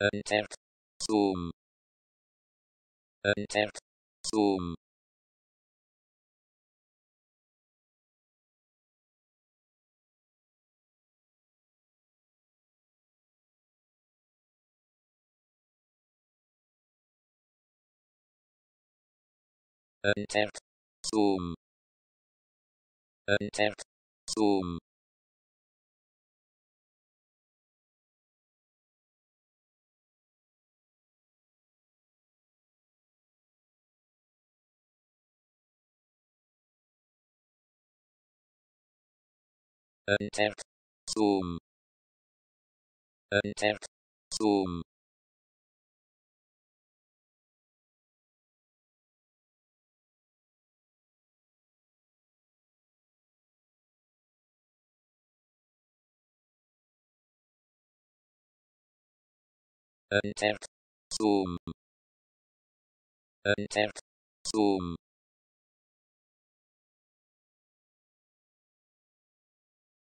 Entered. Zoom. Zoom. Entered. Zoom. Zoom. Enter. Zoom. Enter. Zoom. Enter. Zoom. Enter. Zoom.